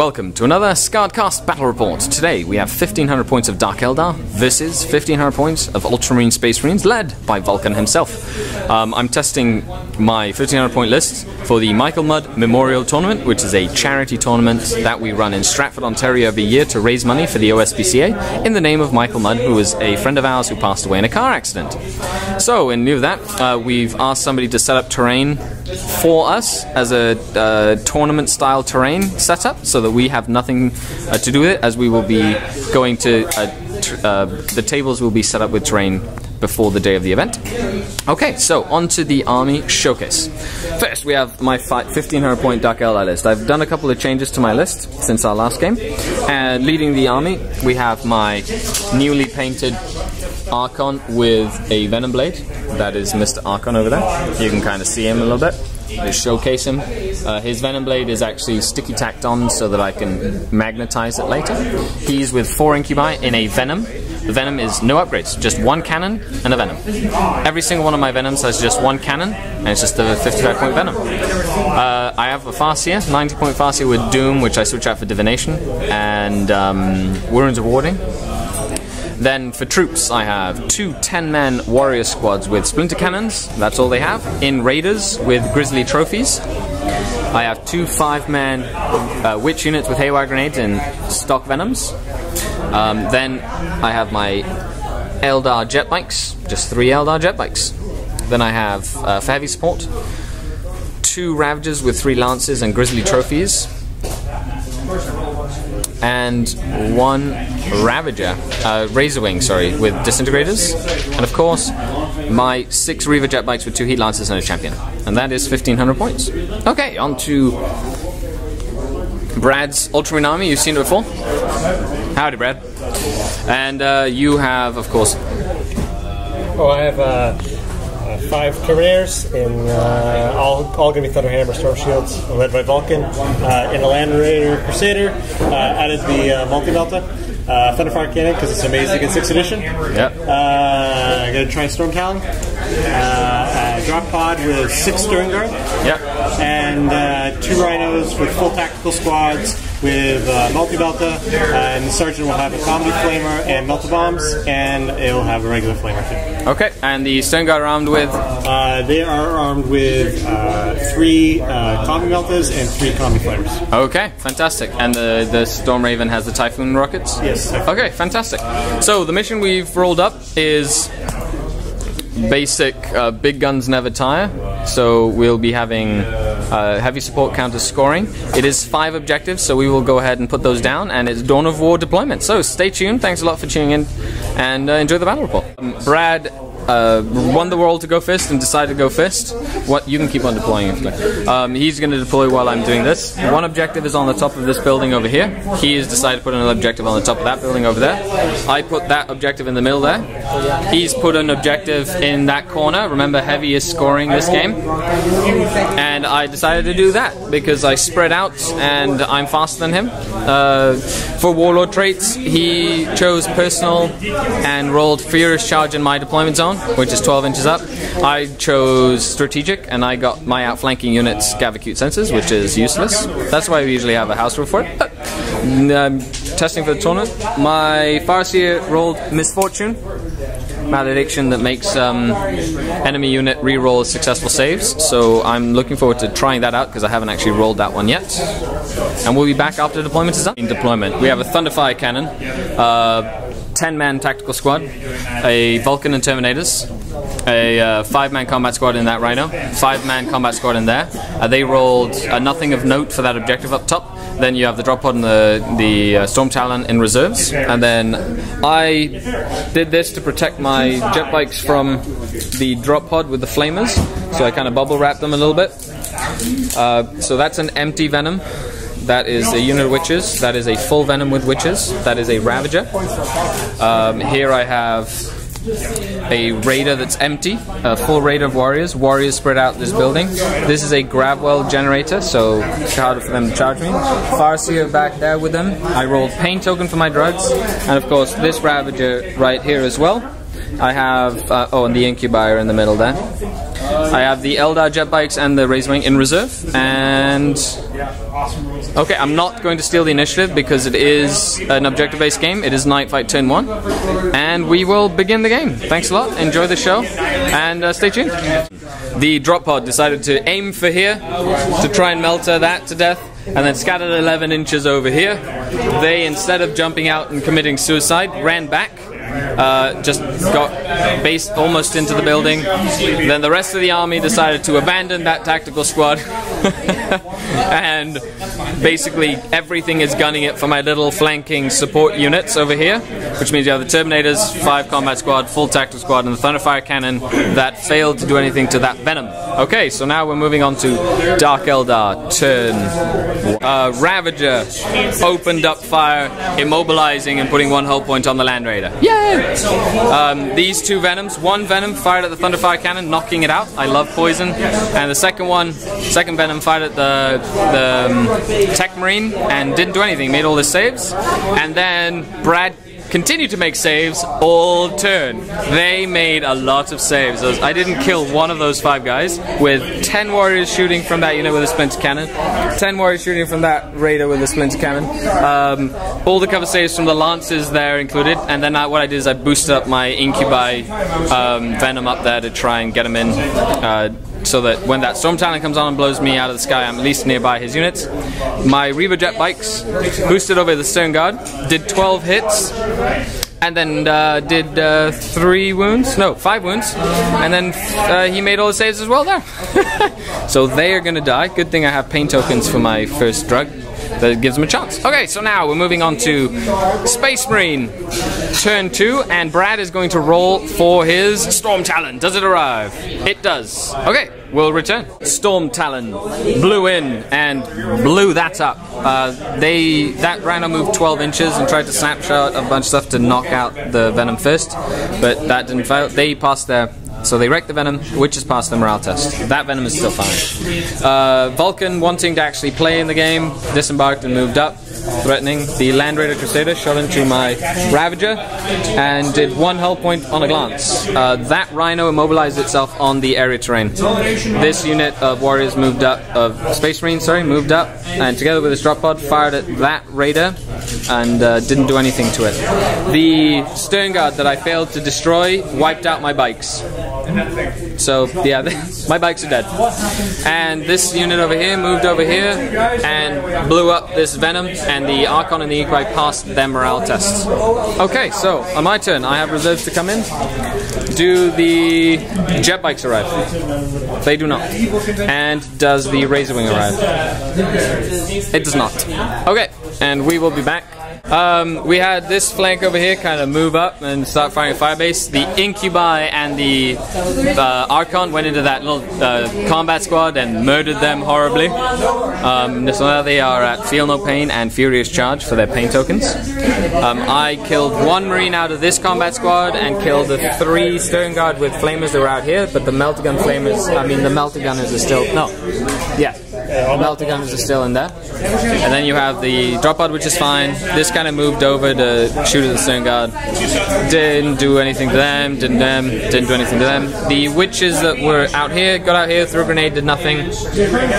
Welcome to another SkaredCast Battle Report. Today we have 1500 points of Dark Eldar versus 1500 points of Ultramarine Space Marines led by Vulkan himself. Um, I'm testing my 1500 point list for the Michael Mudd Memorial Tournament, which is a charity tournament that we run in Stratford, Ontario every year to raise money for the OSPCA in the name of Michael Mudd, who was a friend of ours who passed away in a car accident. So, in lieu of that, uh, we've asked somebody to set up terrain for us as a uh, tournament style terrain setup so that we have nothing uh, to do with it as we will be going to uh, uh, the tables will be set up with terrain before the day of the event. Okay, so on to the army showcase. First, we have my fi- 1500 point Dark Eldar list. I've done a couple of changes to my list since our last game. And leading the army, we have my newly painted Archon with a Venom Blade. That is Mr. Archon over there. You can kind of see him a little bit. They showcase him. Uh, his Venom Blade is actually sticky tacked on so that I can magnetize it later. He's with four Incubi in a Venom. The Venom is no upgrades, just one cannon and a Venom. Every single one of my Venoms has just one cannon, and it's just a 55 point Venom. Uh, I have a Farseer, 90 point Farseer with Doom, which I switch out for Divination, and um, Runes of Warding. Then for troops, I have two 10 man warrior squads with splinter cannons, that's all they have, in raiders with grisly trophies. I have two 5 man uh, witch units with haywire grenades and stock venoms. Um, then I have my Eldar jet bikes, just three Eldar jet bikes. Then I have, uh, for heavy support, two Ravagers with three lances and grisly trophies and one Ravager, uh, Razorwing, sorry, with disintegrators, and of course my six Reaver jet bikes with two heat lancers and a champion, and that is 1500 points. Okay, on to Brad's Ultramarine army. You've seen it before. Howdy, Brad. And uh, you have, of course, Oh, I have uh, five Carriers in uh, all all going to be Thunderhammer Storm Shields, led by Vulkan. Uh, in the Land Raider Crusader, uh, added the uh, Multi Melta. Uh, Thunderfire Cannon because it's amazing in 6th edition. Yep. Uh, I'm going to try Storm Talon. Uh, a drop pod with six Stern Guard. yep, And uh, two Rhinos with full tactical squads with uh, multi melta, and the sergeant will have a combi flamer and melta bombs, and it'll have a regular flamer too. okay, and the Stern Guard are armed with Uh, they are armed with uh, three uh, combi meltas and three combi flamers. Okay, fantastic. And the, the Storm Raven has the Typhoon rockets? Yes. Okay, fantastic. So the mission we've rolled up is basic uh, big guns never tire. So we'll be having uh, heavy support counter scoring. It is five objectives, so we will go ahead and put those down. And it's Dawn of War deployment. So stay tuned. Thanks a lot for tuning in, and uh, enjoy the battle report. Um, Brad. Uh, won the world to go first and decided to go first. What you can keep on deploying if you like. Um, he's going to deploy while I'm doing this. One objective is on the top of this building over here. He has decided to put another objective on the top of that building over there. I put that objective in the middle there. He's put an objective in that corner. Remember, heavy is scoring this game, and I decided to do that because I spread out and I'm faster than him. Uh, for warlord traits, he chose personal and rolled furious charge in my deployment zone, which is 12 inches up. I chose strategic, and I got my outflanking units Gavacute sensors, which is useless. That's why we usually have a house rule for it. But, um, testing for the tournament, my Farseer rolled misfortune malediction that makes um, enemy unit re-roll successful saves. So I'm looking forward to trying that out because I haven't actually rolled that one yet. And we'll be back after deployment is done. In deployment, we have a Thunderfire cannon, uh, 10-man tactical squad, a Vulkan and Terminators, a uh, five-man combat squad in that Rhino, five-man combat squad in there. Uh, they rolled uh, nothing of note for that objective up top. Then you have the drop pod and the the uh, storm talon in reserves, and then I did this to protect my jet bikes from the drop pod with the flamers. So I kind of bubble wrap them a little bit. Uh, so that's an empty venom. That is a unit of witches. That is a full venom with witches. That is a ravager. Um, here I have a raider that's empty, a full raider of warriors. Warriors spread out this building. This is a Grabwell generator, so it's harder for them to charge me. Farseer back there with them. I rolled pain token for my drugs, and of course this Ravager right here as well. I have uh, oh, and the Incubier in the middle there. I have the Eldar jet bikes and the Razorwing in reserve, and Okay, I'm not going to steal the initiative because it is an objective-based game. It is Night Fight Turn 1. And we will begin the game. Thanks a lot. Enjoy the show. And uh, stay tuned. The drop pod decided to aim for here to try and melter that to death and then scattered 11 inches over here. They, instead of jumping out and committing suicide, ran back uh, just got based almost into the building. Then the rest of the army decided to abandon that tactical squad. and basically everything is gunning it for my little flanking support units over here, which means you have the Terminators, 5 combat squad, full tactical squad, and the Thunderfire cannon that failed to do anything to that Venom. Okay, so now we're moving on to Dark Eldar, turn. Uh, Ravager opened up fire, immobilizing and putting one hull point on the Land Raider. Yay! Um, these two Venoms, one Venom fired at the Thunderfire cannon, knocking it out. I love poison. And the second one, second Venom fired at the, the um, Tech Marine and didn't do anything, made all the saves. And then Brad continue to make saves all turn. They made a lot of saves. I didn't kill one of those five guys with 10 warriors shooting from that unit with a splinter cannon, 10 warriors shooting from that raider with a splinter cannon, um, all the cover saves from the lances there included, and then I, what I did is I boosted up my incubi um, venom up there to try and get them in. Uh, so that when that Storm Talon comes on and blows me out of the sky, I'm at least nearby his units. My Reaver Jet bikes boosted over the Stern Guard, did 12 hits, and then uh, did uh, three wounds, no, five wounds, and then uh, he made all the saves as well there. so they are going to die. Good thing I have pain tokens for my first drug that gives them a chance. Okay, so now we're moving on to Space Marine, turn two, and Brad is going to roll for his Storm Talon. Does it arrive? It does. Okay, we'll return. Storm Talon blew in and blew that up. Uh, they that rhino moved 12 inches and tried to snapshot a bunch of stuff to knock out the venom Fist, but that didn't fail. They passed their so they wrecked the Venom, which has passed the morale test. That Venom is still fine. Uh, Vulkan, wanting to actually play in the game, disembarked and moved up, threatening. The Land Raider Crusader shot into my Ravager and did one hull point on a glance. Uh, that Rhino immobilized itself on the area terrain. This unit of warriors moved up, of Space Marines, sorry, moved up, and together with his drop pod, fired at that Raider and uh, didn't do anything to it. The Stern Guard that I failed to destroy wiped out my bikes. So yeah, my bikes are dead. And this unit over here moved over here and blew up this Venom, and the Archon and the Equine passed their morale tests. Okay, so on my turn, I have reserves to come in. Do the jet bikes arrive? They do not. And does the Razor Wing arrive? It does not. Okay, and we will be back um, we had this flank over here kind of move up and start firing firebase. The Incubi and the uh, Archon went into that little uh, combat squad and murdered them horribly. Um, so now they are at Feel No Pain and Furious Charge for their pain tokens. Um, I killed one Marine out of this combat squad and killed the three Stern Guard with flamers that were out here, but the melter gun flamers, I mean the melter gunners are still, no, yeah, melter gunners are still in there. And then you have the drop pod, which is fine. This kind of moved over to shoot at the Stern Guard. Didn't do anything to them, didn't them, didn't do anything to them. The witches that were out here, got out here, threw a grenade, did nothing.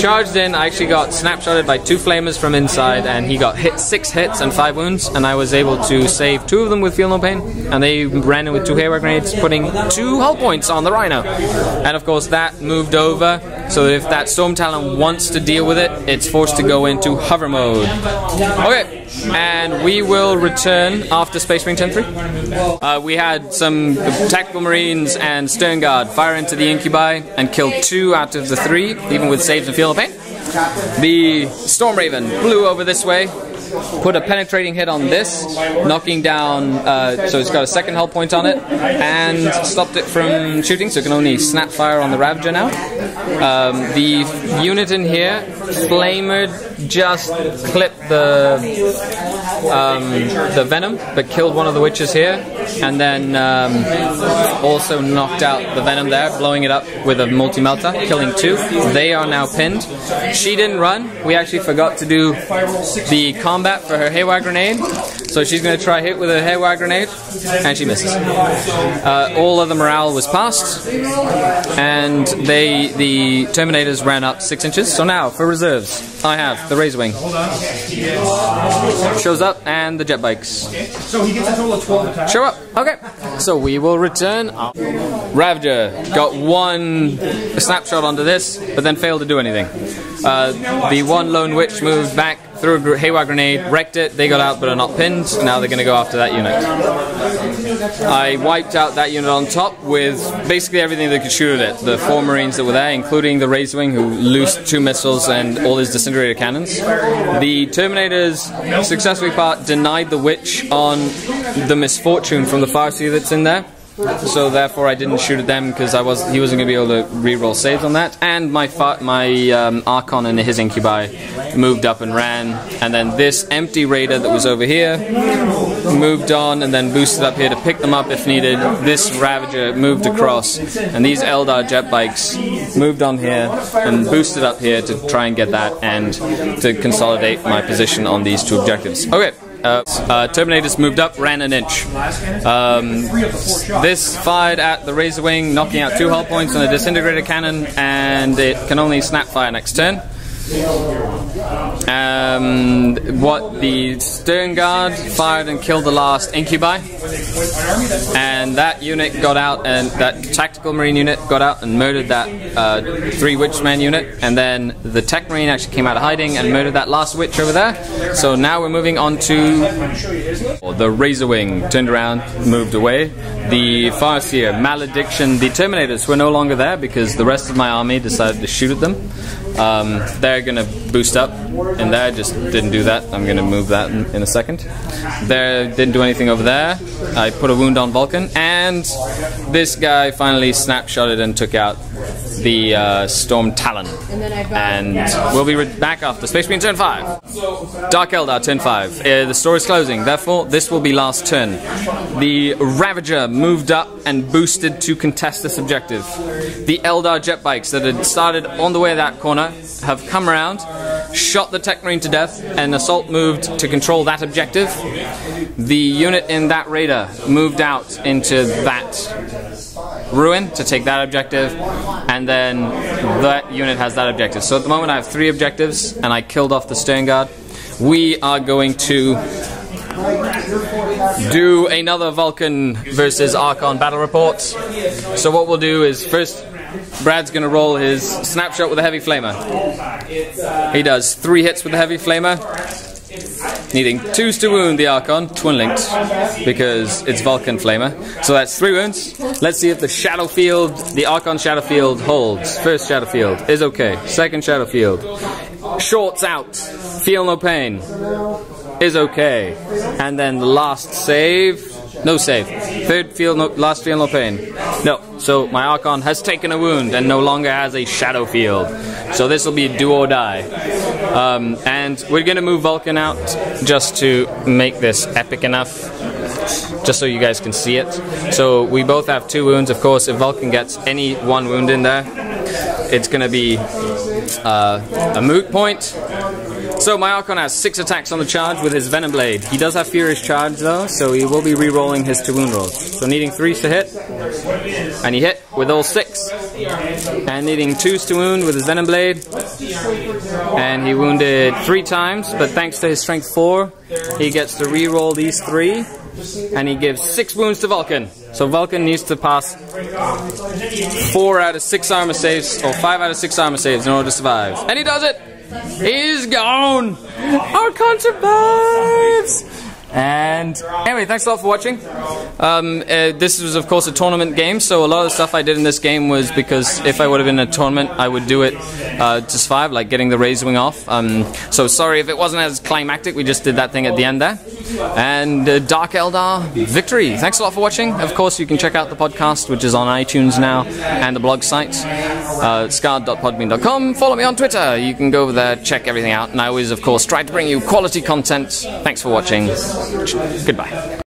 Charged in, I actually got snapshotted by two flamers from inside, and he got hit six hits and five wounds, and I was able to save two of them with Feel No Pain, and they ran in with two haywire grenades, putting two hull points on the Rhino. And of course, that moved over, so if that Storm Talon wants to deal with it, it's forced to go into hover mode. Okay, and we will return after Space Marine 10-3. Uh, we had some tactical marines and stern guard fire into the incubi and killed two out of the three, even with saves and feel no pain. The Storm Raven blew over this way, put a penetrating hit on this, knocking down, uh, so it's got a second hull point on it, and stopped it from shooting, so it can only snap fire on the Ravager now. Um, the unit in here, Flamer, just clipped the um, the Venom, but killed one of the witches here, and then um, also knocked out the Venom there, blowing it up with a multi-melter, killing two. They are now pinned. She didn't run. We actually forgot to do the combat combat for her Haywire Grenade. So she's going to try hit with a Haywire Grenade, and she misses. Uh, all of the morale was passed, and they the Terminators ran up six inches. So now for reserves, I have the Razorwing. Shows up, and the jet bikes. So he gets a total of 12 attacks. Show up. Okay. So we will return. Ravager got one snapshot onto this, but then failed to do anything. Uh, the one lone witch moved back, threw a haywire grenade, wrecked it. They got out, but are not pinned. Now they're going to go after that unit. I wiped out that unit on top with basically everything that could shoot at it. The four marines that were there, including the Razorwing, who loosed two missiles and all his disintegrator cannons. The Terminators successfully part denied the witch on the misfortune from the Farseer that's in there. So therefore, I didn't shoot at them because I was he wasn't going to be able to re-roll saves on that. And my my um, Archon and his incubi moved up and ran, and then this empty raider that was over here moved on and then boosted up here to pick them up if needed. This Ravager moved across, and these Eldar jet bikes moved on here and boosted up here to try and get that and to consolidate my position on these two objectives. Okay. Uh, uh, Terminators moved up, ran an inch. Um, this fired at the Razorwing, knocking out two hull points on a disintegrator cannon, and it can only snap fire next turn. Um, what the stern guard fired and killed the last incubi, and that unit got out, and that tactical marine unit got out and murdered that uh, three witchman unit, and then the tech marine actually came out of hiding and murdered that last witch over there. So now we're moving on to the Razorwing turned around, moved away. The Farseer, Malediction, the Terminators were no longer there because the rest of my army decided to shoot at them. Um, they're going to boost up, and there just didn't do that. I'm going to move that in, in a second. There didn't do anything over there. I put a wound on Vulkan, and this guy finally snapshotted and took out the uh, Storm Talon. And we'll be back after Space Marine turn 5. Dark Eldar turn 5. Uh, the store is closing, therefore, this will be last turn. The Ravager moved up and boosted to contest this objective. The Eldar jet bikes that had started on the way of that corner have come around, shot the Tech Marine to death, and Assault moved to control that objective. The unit in that Raider moved out into that ruin to take that objective, and then that unit has that objective. So at the moment, I have three objectives, and I killed off the Stern Guard. We are going to do another Vulkan versus Archon battle report. So what we'll do is first, Brad's going to roll his snapshot with a heavy flamer. He does three hits with the heavy flamer, needing twos to wound the Archon, twin linked, because it's Vulkan flamer. So that's three wounds. Let's see if the shadow field, the Archon shadow field holds. First shadow field is okay. Second shadow field, shorts out, feel no pain is okay. And then the last save, no save. Third feel no, last feel no pain. No. So my Archon has taken a wound and no longer has a shadow field. So this will be do or die. Um, and we're gonna move Vulkan out just to make this epic enough. Just so you guys can see it. So we both have two wounds. Of course, if Vulkan gets any one wound in there, it's gonna be uh, a moot point. So my Archon has six attacks on the charge with his Venom Blade. He does have Furious Charge though, so he will be re-rolling his two wound rolls. So needing threes to hit, and he hit with all six. And needing twos to wound with his Venom Blade, and he wounded three times, but thanks to his Strength 4, he gets to re-roll these three, and he gives six wounds to Vulkan. So Vulkan needs to pass four out of six armor saves, or five out of six armor saves in order to survive. And he does it! He's gone! Archon survives! And anyway, thanks a lot for watching. Um, uh, this was, of course, a tournament game, so a lot of the stuff I did in this game was because if I would have been in a tournament, I would do it uh, to survive, like getting the raise Razorwing off. Um, so sorry if it wasn't as climactic, we just did that thing at the end there. And uh, Dark Eldar victory. Thanks a lot for watching. Of course, you can check out the podcast, which is on iTunes now, and the blog site, uh, skared.podbean.com. Follow me on Twitter. You can go over there, check everything out. And I always, of course, try to bring you quality content. Thanks for watching. Goodbye.